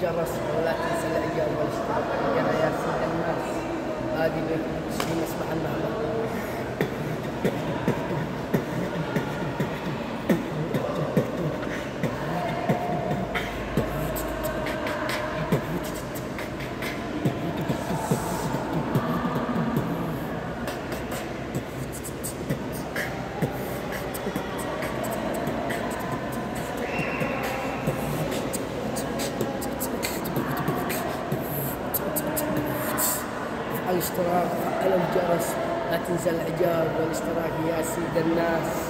الجرس ولا تنسى الاعجاب والاشتراك في القناه يا سيد الناس هذه بيت المسلمين اسمع النهضة. الاشتراك فعل الجرس لا تنسى الإعجاب والاشتراك يا سيد الناس.